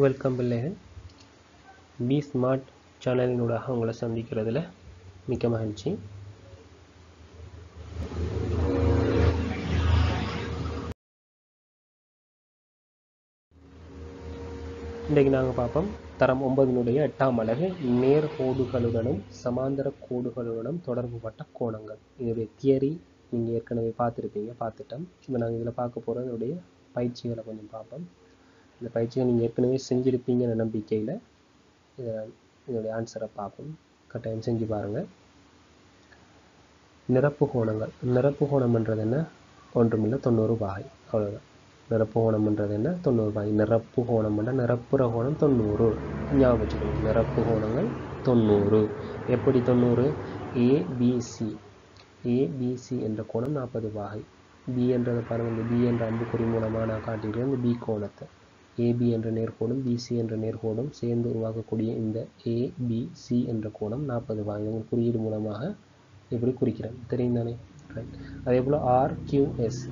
Welcome பிள்ளைகள் be smart சேனலினூடாக உங்களை சந்திக்கிறதுல மிக்க மகிழ்ச்சி. இன்றைக்கு நாங்கள் பார்ப்போம் தரம் ஒன்பதினுடைய எட்டாம் அழகு நேர் கோடுகளுடனும் சமாந்தர கோடுகளுடனும் தொடர்புபட்ட கோணங்கள். இதனுடைய தியரி நீங்கள் ஏற்கனவே பார்த்துருப்பீங்க பார்த்துட்டோம். இப்போ நாங்கள் இதில் பார்க்க போகிறது இதனுடைய பயிற்சிகளை கொஞ்சம் பார்ப்போம். இந்த பயிற்சியை நீங்கள் ஏற்கனவே செஞ்சுருப்பீங்கன்னு நம்பிக்கையில் இதை இதனுடைய ஆன்சரை பார்ப்போம். கட்டாயம் செஞ்சு பாருங்கள் நிரப்பு கோணங்கள். நிரப்பு கோணம்ன்றது என்ன? ஒன்றுமில்லை தொண்ணூறு பாகை. அவ்வளோதான் நிரப்பு கோணம்ன்றது என்ன? தொண்ணூறு பாகை. நிரப்பு கோணம்னா நிரப்புற கோணம் தொண்ணூறு. ஞாபகம் வச்சுக்கணும் நிரப்பு கோணங்கள் தொண்ணூறு. எப்படி தொண்ணூறு? ஏபிசி ஏபிசி என்ற கோணம் நாற்பது பாகை. பி என்றதை பாருங்கள் இந்த பி என்ற அம்புக்குறி மூலமாக நான் காட்டியிருக்கேன் இந்த பி கோணத்தை. ஏபி என்ற நேர்கோடும் பிசி என்ற நேர்கோடும் சேர்ந்து உருவாக்கக்கூடிய இந்த ஏபிசி என்ற கோணம் நாற்பது பாகை குறியீடு மூலமாக இப்படி குறிக்கிறேன் தெரியும் தானே ரைட் அதே போல் RQS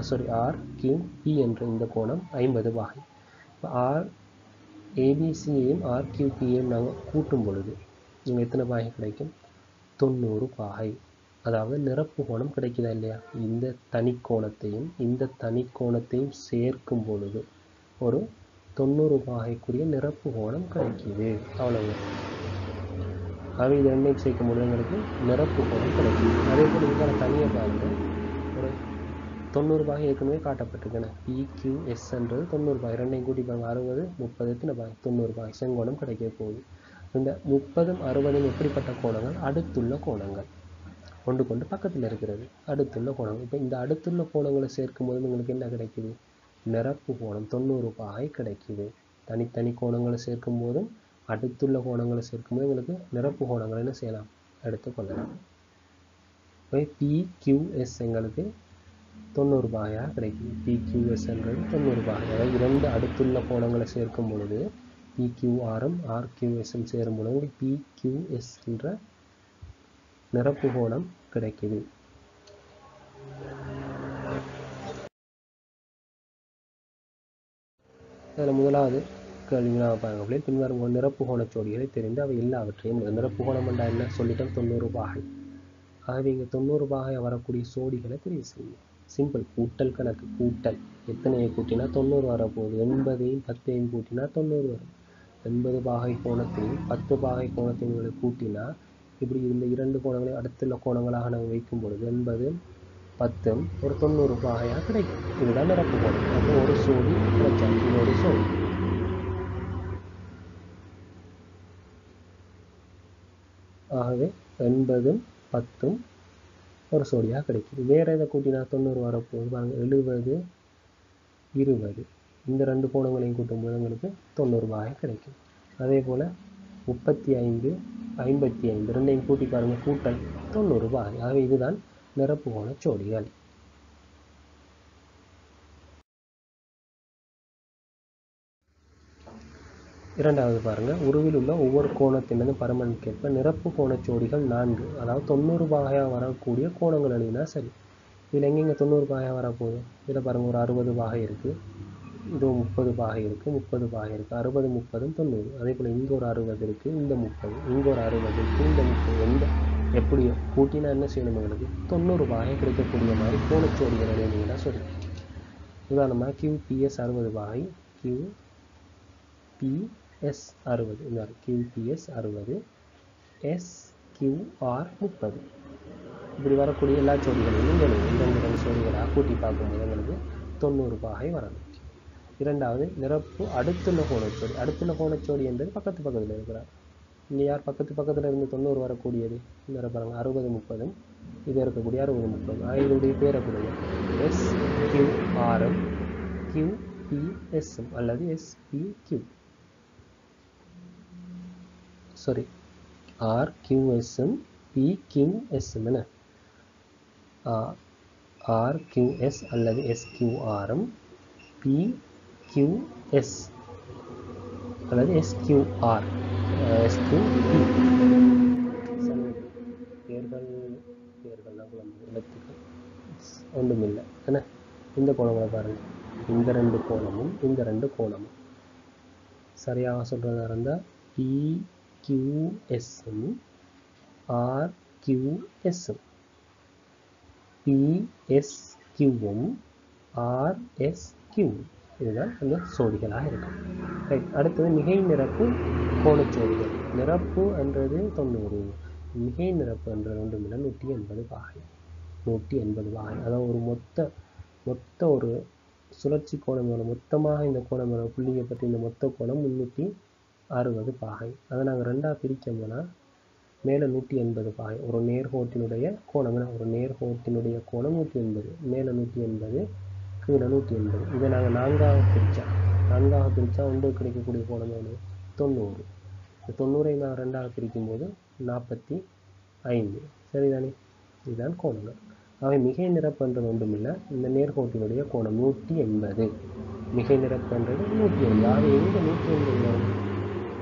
sorry R Q P என்ற இந்த கோணம் ஐம்பது பாகை இப்போ ஆர் ஏபிசியையும் ஆர்கியூபியையும் நாங்கள் கூட்டும் பொழுது இங்கே எத்தனை பாகை கிடைக்கும்? தொண்ணூறு பாகை அதாவது நிரப்பு கோணம் கிடைக்குதா இல்லையா? இந்த தனி கோணத்தையும் இந்த தனி கோணத்தையும் சேர்க்கும் பொழுது ஒரு தொண்ணூறு பாகைக்குரிய நிரப்பு கோணம் கிடைக்குது. அவ்வளவு. அவை இது ரெண்டையும் சேர்க்கும் பொழுது எங்களுக்கு நிரப்பு கோணம் கிடைக்குது அதே போல் இதுக்கான தனியாக பாருங்க. ஒரு தொண்ணூறு பாகை ஏற்கனவே காட்டப்பட்டிருக்கேன். E, பிக்யூஎஸ்ன்றது தொண்ணூறு பாகை. ரெண்டையும் கூட்டி பாருங்க. அறுபது முப்பது எத்தனை பாகை? தொண்ணூறு பாகை. செங்கோணம் கிடைக்க போகுது. இந்த முப்பதும் அறுபதும் எப்படிப்பட்ட கோணங்கள்? அடுத்துள்ள கோணங்கள். கொண்டு கொண்டு பக்கத்தில் இருக்கிறது. அடுத்துள்ள கோணங்கள். இப்போ இந்த அடுத்துள்ள கோணங்களை சேர்க்கும் போது உங்களுக்கு என்ன கிடைக்குது? நிரப்பு கோணம் தொண்ணூறு பாகை கிடைக்குது. தனித்தனி கோணங்களை சேர்க்கும் போதும் அடுத்துள்ள கோணங்களை சேர்க்கும் போது உங்களுக்கு நிரப்பு கோணங்களை என்ன செய்யலாம்? எடுத்துக்கொள்ளலாம் இப்போ பிக்யூஎஸ் எங்களுக்கு தொண்ணூறு பாகையாக கிடைக்குது. பிக்யூஎஸ்ன்றது தொண்ணூறு பாகை இரண்டு அடுத்துள்ள கோணங்களை சேர்க்கும் பொழுது பிக்யூஆரும் ஆர்கியூஎஸும் சேரும் பொழுது பிக்யூஎஸ் என்ற நிரப்பு கோணம் கிடைக்குது. அதில் முதலாவது கேள்விகளாக பாருங்க பிள்ளை பின்வரும் நிரப்பு கோணச் ஜோடிகளை தெரிந்து அவை எல்லாவற்றையும் நிரப்பு கோணம் என்றா என்ன? சொல்லிட்டோம் தொண்ணூறு பாகை ஆகவே இங்கே தொண்ணூறு பாகை வரக்கூடிய சோடிகளை தெரிவு செய்யும் சிம்பிள் கூட்டல் கணக்கு கூட்டல். எத்தனையை கூட்டினா தொண்ணூறு வரப்போகுது? எண்பதையும் பத்தையும் கூட்டினா தொண்ணூறு வரும். எண்பது பாகை கோணத்தையும் பத்து பாகை கோணத்தையும் கூட்டினா இப்படி இந்த இரண்டு கோணங்களையும் அடுத்துள்ள கோணங்களாக நாங்கள் வைக்கும் பொழுது எண்பது பத்தும் ஒரு தொண்ணூறு ரூபாயாக கிடைக்கும். இதுதான் நிரப்பு அப்போ ஒரு சோடி கிடைச்சாங்க இது ஒரு சோடி ஆகவே எண்பதும் பத்தும் ஒரு சோடியாக கிடைக்குது வேற எதை கூட்டினா தொண்ணூறு வரப்போகுது பாருங்க. எழுபது இருபது. இந்த ரெண்டு கோணங்களையும் கூட்டும்போது உங்களுக்கு தொண்ணூறு கிடைக்கும். அதே போல் முப்பத்தி ஐந்து ஐம்பத்தி ஐந்து. ரெண்டையும் கூட்டி பாருங்கள் கூட்டல் தொண்ணூறு ஆகவே இதுதான் நிரப்பு சோடிகள் இரண்டாவது பாருங்க உருவில் உள்ள ஒவ்வொரு கோணத்தினதும் பரமனுக்கேற்ப நிரப்பு கோணச் சோடிகள் நான்கு அதாவது தொண்ணூறு பாகையாக வரக்கூடிய கோணங்கள் எழுதினா சரி இதில் எங்கெங்கே தொண்ணூறு பாகையாக வரப்போகுது இதில் பாருங்க ஒரு அறுபது பாகை இருக்குது இது முப்பது பாகை இருக்குது முப்பது பாகை இருக்குது அறுபது முப்பதும் தொண்ணூறு அதே போல் இங்கே ஒரு அறுபது இருக்குது இந்த முப்பது இங்கே ஒரு அறுபது இருக்குது இந்த முப்பது எந்த எப்படியோ கூட்டினா என்ன செய்யணும் எங்களுக்கு தொண்ணூறு பாகை கிடைக்கக்கூடிய மாதிரி கோணச்சோடிகள் எழுதிங்கன்னா சொல்லி உதாரணமாக கியூபிஎஸ் அறுபது பாகை கியூ பிஎஸ் அறுபது. இந்த கியூபிஎஸ் அறுபது எஸ் கியூஆர் முப்பது. இப்படி வரக்கூடிய எல்லா சோடிகளையும் எழுது இரண்டு இரண்டு சோடிகளாக கூட்டி பார்க்கும்போது எங்களுக்கு தொண்ணூறு பாகை வரணும் இரண்டாவது நிரப்பு அடுத்துள்ள கோணச்சோடி அடுத்துள்ள கோணச்சோடி என்பது பக்கத்து பக்கத்தில் இருக்கிறார். இங்கே யார் பக்கத்து பக்கத்தில் இருந்து தொண்ணூறு வரக்கூடியது? இந்த பாருங்கள் அறுபது முப்பதும் இது இருக்கக்கூடிய அறுபது முப்பது. இதனுடைய பேரக்கூடிய S Q RM Q PSM அல்லது SPQ sorry R QSM P QSM என்ன? ஆர் கியூஎஸ் அல்லது எஸ்கியூஆர்எம் பி கியூஎஸ் அல்லது எஸ்கியூஆர் எஸ்து பேர்கள் பேர்கள்லாம் குழம்பு எழுத்துக்கள் ஒன்றுமில்லை. என்ன? இந்த கோணங்களை பாருங்கள் இந்த ரெண்டு கோணமும் இந்த ரெண்டு கோணமும். சரியாக சொல்கிறதா இருந்தால் பிக்யூஎஸ்ஸும் ஆர்கியூஎஸ்ஸும் பிஎஸ்கியூவும் ஆர்எஸ்கியூ இதுதான் அந்த சோடிகளாக இருக்கும். ரைட் அடுத்தது மிகை நிரப்பு கோணச்சோடிகள். நிரப்பு என்றது தொண்ணூறு. மிகை நிரப்பு என்ற ரெண்டுமில்ல நூற்றி எண்பது பாகை நூற்றி எண்பது பாகை அதாவது ஒரு மொத்த மொத்த ஒரு சுழற்சி கோணம் எவ்வளோ மொத்தமாக இந்த கோணம் எவ்வளோ புள்ளியை பற்றி இந்த மொத்த கோணம் முந்நூற்றி அறுபது பாகை அதை நாங்கள் ரெண்டாக பிரித்தோம்னா மேலே நூற்றி எண்பது பாகை ஒரு நேர்கோட்டினுடைய கோணம் ஒரு நேர்கோட்டினுடைய கோணம் நூற்றி எண்பது. மேலே நூற்றி எண்பது கீழே நூற்றி எண்பது. இதை நாங்கள் நான்காக பிரித்தா நான்காக பிரித்தா ஒன்று கிடைக்கக்கூடிய கோணம் எவ்வளோ தொண்ணூறு. தொண்ணூறை நான் ரெண்டாக பிரிக்கும்போது நாற்பத்தி ஐந்து. சரிதானே? இதுதான் கோணங்கள். அவை மிகை நிரப்புன்றது ஒன்றுமில்லை. இந்த நேர்கோட்டினுடைய கோணம் நூற்றி எண்பது. மிகை நிரப்புன்றது நூற்றி எண்பது. ஆகவே எங்கே நூற்றி எண்பது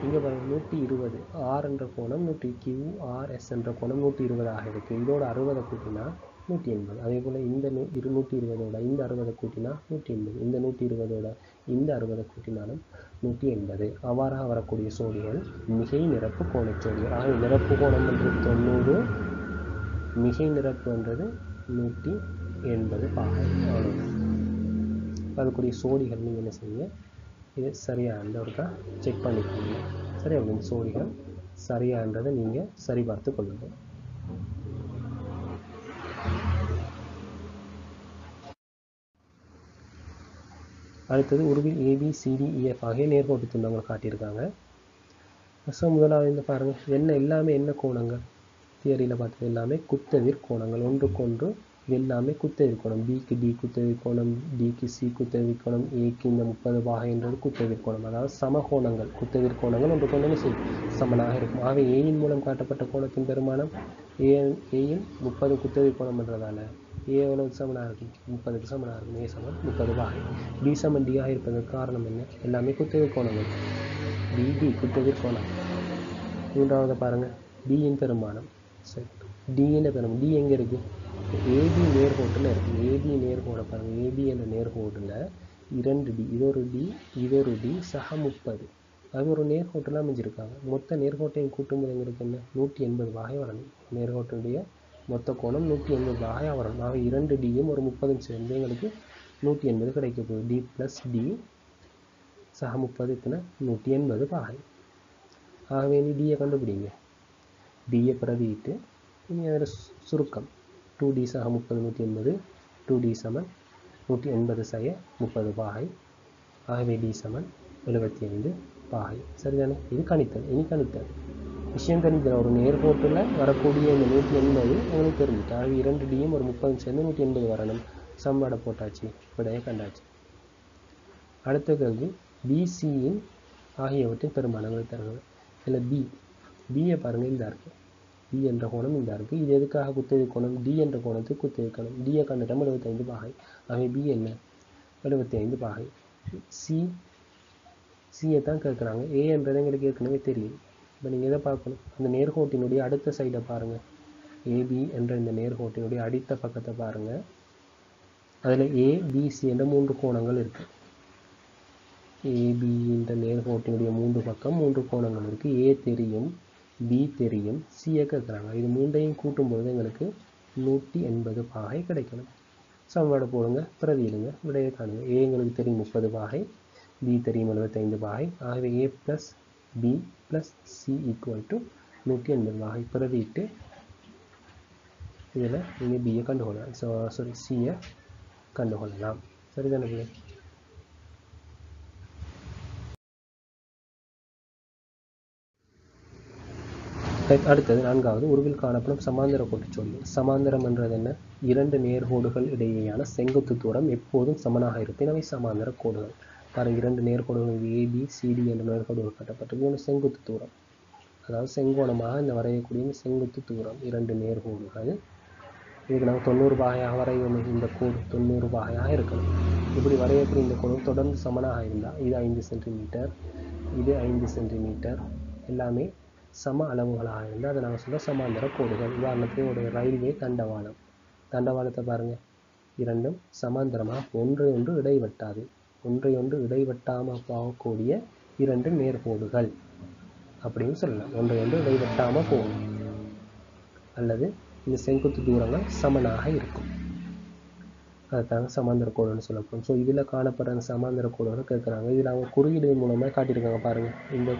இங்கே பாருங்க நூற்றி இருபது. ஆர் என்ற கோணம் நூற்றி கியூ ஆர் என்ற கோணம் நூற்றி இருபதாக இருக்குது இதோட அறுபதை கூட்டினா நூற்றி எண்பது. அதே போல் இந்த நூ இரு நூற்றி இருபதோட இந்த அறுபதை கூட்டினா நூற்றி எண்பது. இந்த நூற்றி இருபதோட இந்த அறுபதை கூட்டினாலும் நூற்றி எண்பது. அவ்வாறாக வரக்கூடிய சோடிகள் மிகை நிரப்பு கோணச்சோடிகள் ஆகவே நிரப்பு கோணம் என்று தொண்ணூறு மிகை நிரப்பு என்றது நூற்றி எண்பது பாகை அவ்வளோதான் அதுக்குரிய சோடிகள் நீங்கள் என்ன செய்யுங்க? இது சரியானது ஒருக்கா செக் பண்ணிக்கோங்க. சரி அப்படின்னு சோடிகள் சரியான்றதை நீங்கள் சரிபார்த்து கொள்ளுங்கள் அடுத்தது உருவில் ஏபிசிடிஇஎஃப் e, ஆகிய நேர்கோட்டு துண்டங்கள் காட்டியிருக்காங்க. ஸோ முதலாவது இந்த பாருங்கள் என்ன எல்லாமே என்ன கோணங்கள்? தியரியில் பார்த்தது எல்லாமே குத்தவிர் கோணங்கள். ஒன்றுக்கொன்று எல்லாமே குத்தவிர் கோணம். பிக்கு டி குத்தவிர் கோணம் டிக்கு சி குத்தவிர் கோணம் ஏக்கு இந்த முப்பது பாகைன்றது குத்தவிர் கோணம். அதாவது சம கோணங்கள் கோணங்கள் ஒன்று கொண்டு சரி சமனாக இருக்கும். ஆகவே ஏயின் மூலம் காட்டப்பட்ட கோணத்தின் பெருமானம் ஏ ஏயின் முப்பது குத்தவிர் கோணம்ன்றதால ஏ எவ்வளவு சமனாக இருக்கும் முப்பதுக்கு சமனாக இருக்கும் ஏ சமன் முப்பது பாகை பி சமன் ஆக இருப்பதற்கு காரணம் என்ன? எல்லாமே குத்தெதிர் கோணங்கள் பிபி குத்தகை குத்தெதிர் கோணம். மூன்றாவது பாருங்கள் டியின் பெருமானம். சரி. டியின் பெருமானம். டி எங்கே இருக்குது ஏபி நேர்கோட்டில் இருக்குது ஏபி நேர்கோடை பாருங்கள் ஏபி என்ற நேர்கோட்டில் இரண்டு டி இது ஒரு டி இது ஒரு டி சக முப்பது. அது ஒரு நேர்கோட்டில் அமைஞ்சிருக்காங்க. மொத்த நேர்கோட்டையும் கூட்டும்போது எங்களுக்கு என்ன? நூற்றி எண்பது வகை வரணும் நேர்கோட்டுடைய மொத்த கோணம் நூற்றி எண்பது ஆயா வரணும் ஆக இரண்டு டியும் ஒரு முப்பதும் சேர்ந்து எங்களுக்கு நூற்றி எண்பது கிடைக்க போகுது. டி ப்ளஸ் டி சக முப்பது இத்தனை நூற்றி எண்பது பாகை. ஆகவே நீ டியை கண்டுபிடிங்க. டியை பிரதியிட்டு இனி அதில் சுருக்கம். டூ டி சக முப்பது நூற்றி எண்பது. டூ டி சமன் நூற்றி எண்பது சய முப்பது பாகை. ஆகவே டி சமன் எழுபத்தி ஐந்து பாகை. சரிதானே? இது கணித்தல். இனி கணித்தல். விஷயம் தெரிஞ்சிடும் ஒரு நேர்கோட்டில் வரக்கூடிய இந்த நூற்றி எண்பது உங்களுக்கு தெரிஞ்சுட்டு ஆகவே இரண்டு டியும் ஒரு முப்பது சேர்ந்து நூற்றி எண்பது வரணும். சம்பாடை போட்டாச்சு விடையை கண்டாச்சு. அடுத்த கேள்வி பிசியின் ஆகியவற்றின் பெரும்பாலங்களை தருகிறது இதில் பி பியை பாருங்கள் இந்த இருக்குது பி என்ற கோணம் இந்த இருக்குது இது எதுக்காக குத்தெது கோணம்? டி என்ற கோணத்துக்கு குத்தெது கோணம். டியை கண்டுட்டோம் எழுபத்தைந்து பாகை. ஆகவே பி என்ன? எழுபத்தி ஐந்து பாகை. சி சியை தான் கேட்குறாங்க. ஏ என்றது எங்களுக்கு ஏற்கனவே தெரியும். இப்போ நீங்கள் எதை பார்க்கணும். அந்த நேர்கோட்டினுடைய அடுத்த சைடை பாருங்கள் ஏபி என்ற இந்த நேர்கோட்டினுடைய அடித்த பக்கத்தை பாருங்கள் அதில் ஏபிசி என்ற மூன்று கோணங்கள் இருக்குது ஏபி என்ற நேர்கோட்டினுடைய மூன்று பக்கம் மூன்று கோணங்கள் இருக்குது ஏ தெரியும் பி தெரியும் சியை கேட்குறாங்க இது மூன்றையும் கூட்டும்பொழுது எங்களுக்கு நூற்றி எண்பது பாகை கிடைக்கணும். சமன்பாடு போடுங்க பிரதியிடுங்க விடையை காணுங்க. ஏ எங்களுக்கு தெரியும் முப்பது பாகை பி தெரியும் எழுபத்தைந்து பாகை. ஆகவே A plus B plus C equal to நூற்றி எண்பது பாகை பிரதியிட்டு இதில் நீங்கள் பியை கண்டுகொள்ளலாம் ஸோ சாரி சியை கண்டுகொள்ளலாம் சரிதானே அடுத்தது நான்காவது உருவில் காணப்படும் சமாந்தர கோட்டுச்சொல்லி சமாந்தரம் என்றது என்ன இரண்டு நேர்கோடுகள் இடையேயான செங்குத்து தூரம் எப்போதும் சமனாக இருப்பின் அவை சமாந்தர கோடுகள் பாருங்க இரண்டு நேர்கோடுகள் ஏபி சிடி என்ற நேர்கோடுகள் கட்டப்பட்டிருக்கு. ஒன்று செங்குத்து தூரம். அதாவது செங்கோணமாக இந்த வரையக்கூடிய இந்த செங்குத்து தூரம். இரண்டு நேர்கோடுகள். இதுக்கு நாங்கள் தொண்ணூறு பாகையாக வரையும் இந்த கோடு தொண்ணூறு பாகையாக இருக்கணும். இப்படி வரையக்கூடிய இந்த கோடு தொடர்ந்து சமனாக இருந்தால் இது ஐந்து சென்டிமீட்டர் இது ஐந்து சென்டிமீட்டர். எல்லாமே சம அளவுகளாக இருந்தால் அதை நாங்கள் சொல்ல சமாந்தர கோடுகள். உதாரணத்துக்கு ஒரு ரயில்வே தண்டவாளம். தண்டவாளத்தை பாருங்கள் இரண்டும் சமாந்தரமாக ஒன்று ஒன்று இடைவெட்டாது ஒன்றை ஒன்று இடைவெட்டாமல் போகக்கூடிய இரண்டு நேர்கோடுகள். அப்படின்னு சொல்லலாம். ஒன்றையொன்று இடைவெட்டாமல் போகும். அல்லது இந்த செங்குத்து தூரங்கள் சமனாக இருக்கும். அதுதாங்க சமாந்தர கோடுன்னு சொல்லப்படும். ஸோ இதில் காணப்படுற அந்த சமாந்தர கோடுன்னு கேட்குறாங்க. இதில் அவங்க குறியீடு மூலமாக காட்டியிருக்காங்க பாருங்கள் இந்த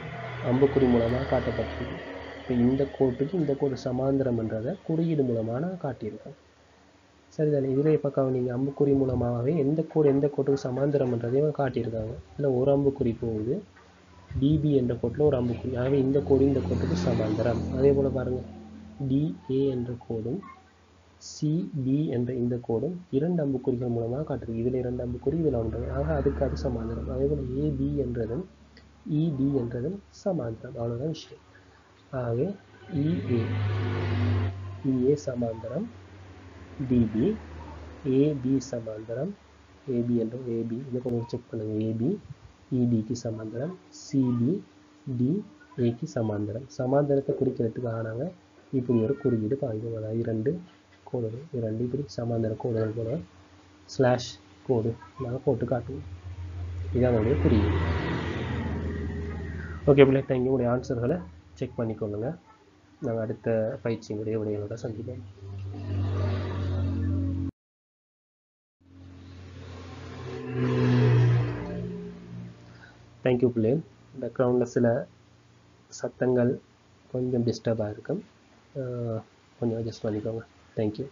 அம்புக்குறி மூலமாக காட்டப்பட்டிருக்கு. இப்போ இந்த கோட்டுக்கு இந்த கோடு சமாந்தரம்ன்றதை குறியீடு மூலமாக நான் காட்டியிருக்கேன் சரிதானே இதில் இப்போ கவனிங்க அம்புக்குறி மூலமாகவே எந்த கோடு எந்த கோட்டுக்கு சமாந்தரம்ன்றதையும் காட்டியிருக்காங்க. இல்லை ஒரு அம்புக்குறி போகுது டிபி என்ற கோட்டில் ஒரு அம்புக்குறி. ஆகவே இந்த கோடு இந்த கோட்டுக்கு சமாந்தரம். அதே போல் பாருங்கள் டிஏ என்ற கோடும் சிபி என்ற இந்த கோடும் இரண்டு அம்புக்குறிகள் மூலமாக காட்டுறது இதில் இரண்டு அம்புக்குறி இதில் ஒன்று. ஆக அதுக்கு அது சமாந்தரம். அதே போல் ஏபி என்றதும் இடி என்றதும் சமாந்தரம். அவ்வளோதான் விஷயம். ஆகவே இஏ இஏ சமாந்தரம். டிபி ஏபி சமாந்தரம் ஏபி என்ற ஏபி இதை கொஞ்சம் செக் பண்ணுங்கள் ஏபி இடிக்கு சமாந்தரம் சிபி டி ஏக்கு சமாந்தரம். சமாந்தரத்தை குறிக்கிறதுக்கு ஆனாங்க. இப்படி ஒரு குறியீடு பாய்க்கும் அதாவது இரண்டு கோடுகள் இரண்டு இப்படி சமாந்தர கோடுகள் போல. ஸ்லாஷ் கோடு நாங்கள் போட்டு காட்டுவோம் இது அதனுடைய குறியீடு. ஓகே பிள்ளை தேங்க்யூ உங்களுடைய ஆன்சர்களை செக் பண்ணிக்கொள்ளுங்க நாங்கள் அடுத்த பயிற்சியினுடைய விடைகளோட சந்திப்போம். தேங்க்யூ பிள்ளை பேக்ரவுண்டில் சில சத்தங்கள் கொஞ்சம் டிஸ்டர்பாக இருக்கும். கொஞ்சம் அட்ஜஸ்ட் பண்ணிக்கோங்க. தேங்க்யூ